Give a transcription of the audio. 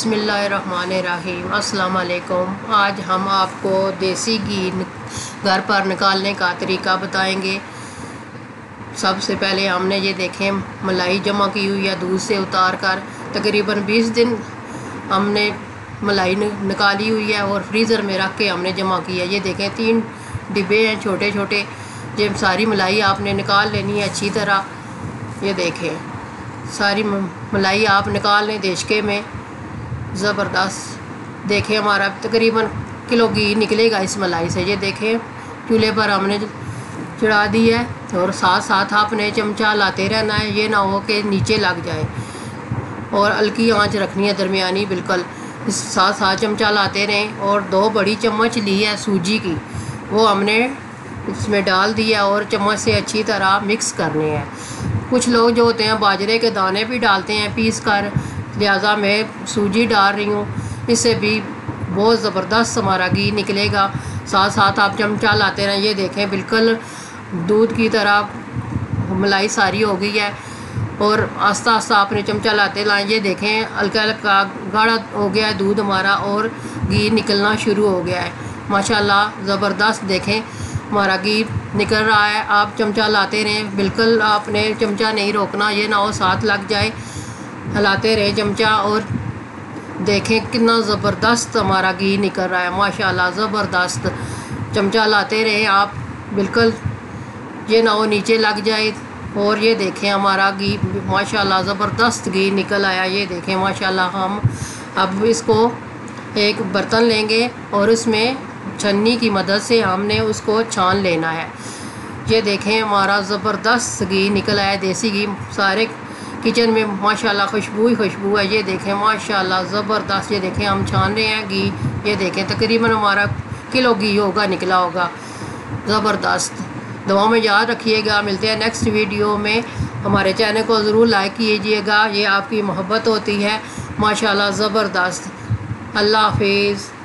बिसमीम वालेकुम आज हम आपको देसी घी घर पर निकालने का तरीका बताएँगे। सबसे पहले हमने ये देखें, मलाई जमा की हुई है दूध से उतार कर। तकरीबन 20 दिन हमने मलाई निकाली हुई है और फ्रीज़र में रख के हमने जमा किया ये देखें, तीन डिब्बे हैं छोटे छोटे ये सारी मलाई आपने निकाल लेनी है अच्छी तरह। ये देखें, सारी मलाई आप निकाल लें देशके में। ज़बरदस्त। देखें हमारा तकरीबन किलो घी निकलेगा इस मलाई से। ये देखें, चूल्हे पर हमने चढ़ा दी है और साथ साथ आपने चमचा लाते रहना है, ये ना हो कि नीचे लग जाए। और हल्की आँच रखनी है दरमियानी, बिल्कुल। इस साथ साथ चमचा लाते रहें और दो बड़ी चम्मच ली है सूजी की। वो हमने इसमें डाल दिया और चम्मच से अच्छी तरह मिक्स करने हैं। कुछ लोग जो होते हैं, बाजरे के दाने भी डालते हैं पीस कर लिहाजा मैं सूजी डाल रही हूँ। इससे भी बहुत ज़बरदस्त हमारा घी निकलेगा। साथ साथ आप चमचा लाते रहें, ये देखें बिल्कुल दूध की तरह मलाई सारी हो गई है। और आस्ता आस्ता आपने चमचा लाते लाएँ, ये देखें हल्का हल्का गाढ़ा हो गया है दूध हमारा और घी निकलना शुरू हो गया है। माशाल्लाह ज़बरदस्त देखें हमारा घी निकल रहा है। आप चमचा लाते रहें, बिल्कुल आपने चमचा नहीं रोकना, ये ना हो साथ लग जाए। हिलाते रहे चमचा और देखें कितना ज़बरदस्त हमारा घी निकल रहा है। माशाल्लाह, ज़बरदस्त। चमचा लाते रहे आप, बिल्कुल। ये ना हो नीचे लग जाए और ये देखें हमारा घी, माशाल्लाह, ज़बरदस्त घी निकल आया। ये देखें, माशाल्लाह, हम अब इसको एक बर्तन लेंगे और उसमें छन्नी की मदद से हमने उसको छान लेना है। ये देखें हमारा ज़बरदस्त घी निकल आया, देसी घी। सारे किचन में माशाल्लाह खुशबू ही खुशबू है। ये देखें, माशाल्लाह ज़बरदस्त ये देखें, हम छान रहे हैं घी। ये देखें, तकरीबन हमारा किलो घी होगा, निकला होगा। ज़बरदस्त। दवा में याद रखिएगा, मिलते हैं नेक्स्ट वीडियो में। हमारे चैनल को ज़रूर लाइक कीजिएगा, ये आपकी मोहब्बत होती है। माशाल्लाह ज़बरदस्त। अल्लाह हाफिज़।